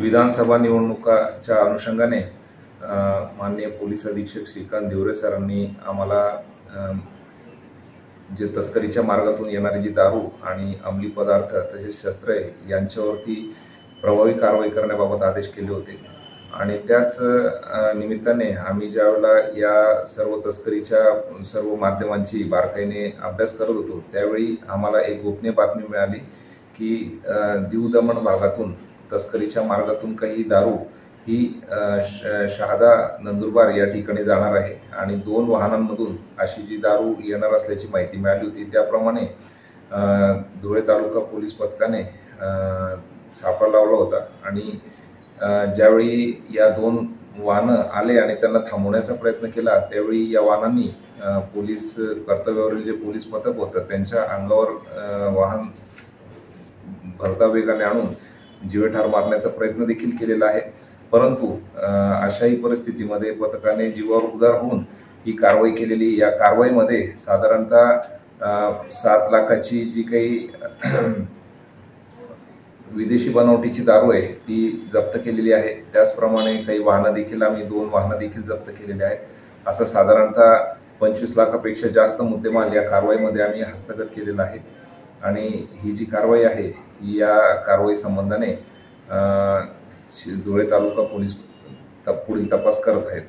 विधानसभा निवडणुकाच्या अनुषंगाने माननीय पोलीस अधीक्षक श्रीकांत देवरे सरांनी आम्हाला जे तस्करीच्या मार्गातून येणारी जी दारू आणि अंमली पदार्थ तसेच शस्त्रे यांच्यावरती प्रभावी कारवाई करण्याबाबत आदेश केले होते. आणि त्याच निमित्ताने आम्ही ज्यावेळेला या सर्व तस्करीच्या सर्व माध्यमांची बारकाईने अभ्यास करत होतो त्यावेळी आम्हाला एक गोपनीय बातमी मिळाली की दीव दमण भागातून तस्करीच्या मार्गातून काही दारू ही श शहादा नंदुरबार या ठिकाणी जाणार आहे. आणि दोन वाहनांमधून अशी जी दारू येणार असल्याची माहिती मिळाली होती त्याप्रमाणे धुळे तालुका पोलीस पथकाने छापा लावला होता. आणि ज्यावेळी या दोन वाहनं आले आणि त्यांना थांबवण्याचा प्रयत्न केला त्यावेळी या वाहनांनी पोलीस कर्तव्यावरील जे पोलीस पथक होतं त्यांच्या अंगावर वाहन भरता वेगाने आणून जीवेठार मारण्याचा प्रयत्न देखील केलेला आहे. परंतु अशाही परिस्थितीमध्ये पथकाने जीवावर उदार होऊन ही कारवाई केलेली. या कारवाईमध्ये साधारणतः सात लाखाची जी काही विदेशी बनावटीची दारू आहे ती जप्त केलेली आहे. त्याचप्रमाणे काही वाहनं देखील आम्ही दोन वाहनं देखील जप्त केलेली आहेत. असं साधारणतः पंचवीस लाखापेक्षा जास्त मुद्देमाल या कारवाईमध्ये आम्ही हस्तगत केलेला आहे. आणि ही जी कारवाई आहे ही या कारवाई संबंधाने शि- धुळे तालुका पोलीस त- पुढील तपास करत आहेत.